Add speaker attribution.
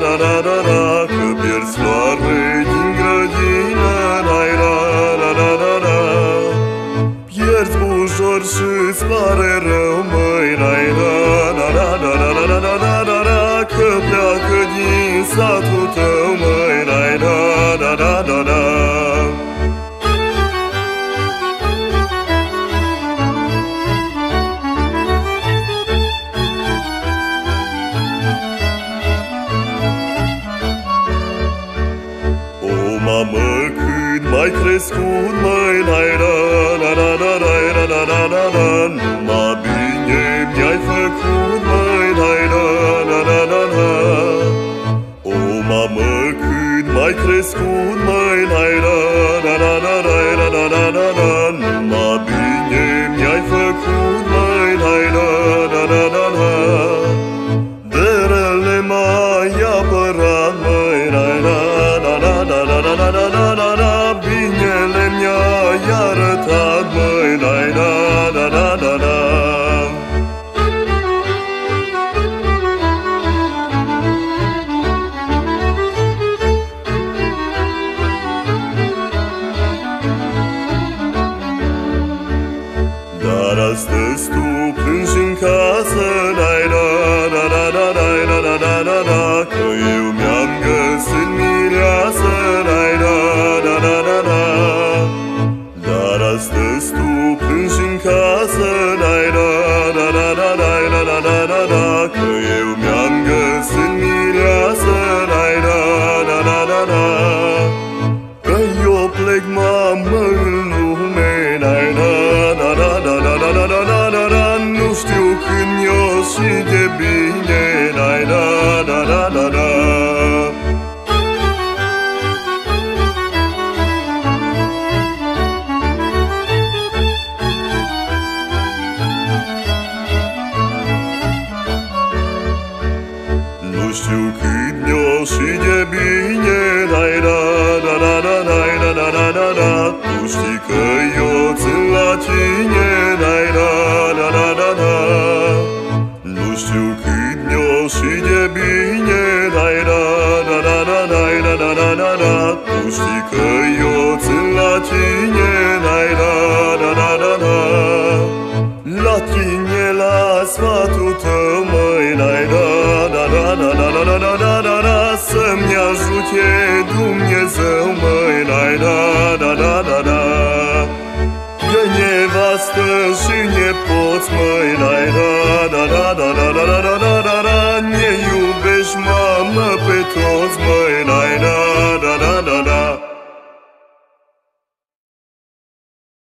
Speaker 1: da da xa thu thơ mời đại da da da da đa mă când mai crescut, mai la la la la da da da da da la la Numai bine mi-ai făcut crescut astăzi tu plângi în casă Rai ra ra ra ra rai ra ra ra ra ra Că eu mi-am găsit mireasă Rai ra ra ra ra ra Dar astăzi tu plângi în casă Rai ra ra ra ra rai ra ra ra ra ra Că eu mi-am găsit mireasă Rai ra ra ra ra ra Că eu plec, mamă, Сукиднё сидебине найда да да да найда да да да да Пустика ё целатине найда да да да да Ну сукиднё сидебине найда да да да найда да да да да Пустика ё целатине mi-ajute Dumnezeu, măi, dai, da, da, da, da, da E nevastă și nepoți, măi, dai, da, da, da, da, da, da, da